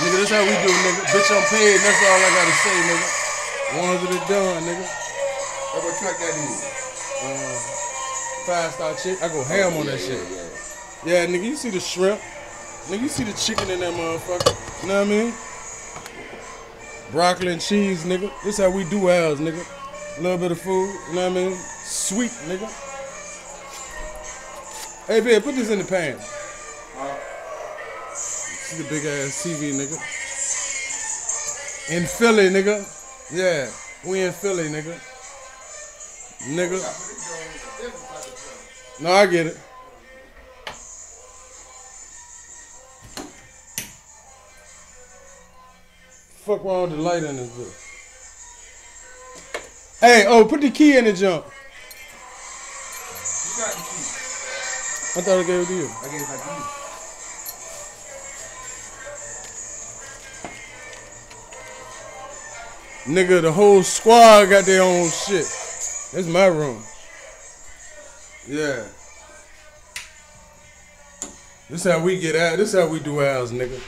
Nigga, this how we do, nigga. Bitch, I'm paid. That's all I gotta say, nigga. Ones that are done, nigga. What what truck that is? Uh, five star chick. I go oh, ham on that shit. Yeah, nigga, you see the shrimp. Nigga, you see the chicken in that motherfucker. You know what I mean? Broccoli and cheese, nigga. This how we do ours, nigga. A little bit of food, you know what I mean? Sweet, nigga. Hey, babe, put this in the pan. The big ass TV, nigga. In Philly, nigga. Yeah, we in Philly, nigga. Nigga. No, I get it. Fuck wrong with the light in this bitch. Hey, oh, put the key in the jump. You got the key. I thought I gave it to you. I gave it to you. Nigga, the whole squad got their own shit. This my room. Yeah. This how we get out. This how we do ours, nigga.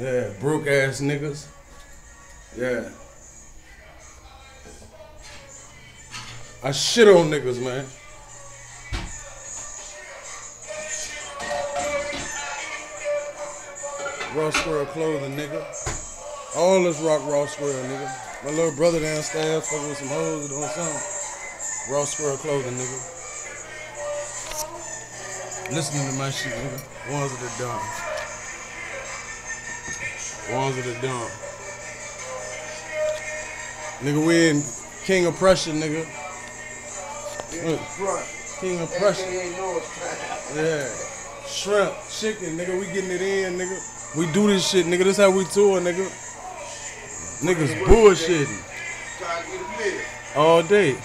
Yeah, broke ass niggas. Yeah. I shit on niggas, man. Raw Squirrel clothing, nigga. All this rock raw squirrel, nigga. My little brother downstairs fucking with some hoes or doing something. Raw squirrel clothing, nigga. Listening to my shit, nigga. Ones of the dumb. Wanza the Don. Nigga, we in King of Prussia, nigga. King of Prussia. Yeah. Shrimp, chicken, nigga. We getting it in, nigga. We do this shit, nigga. This how we tour, nigga. Niggas bullshitting all day.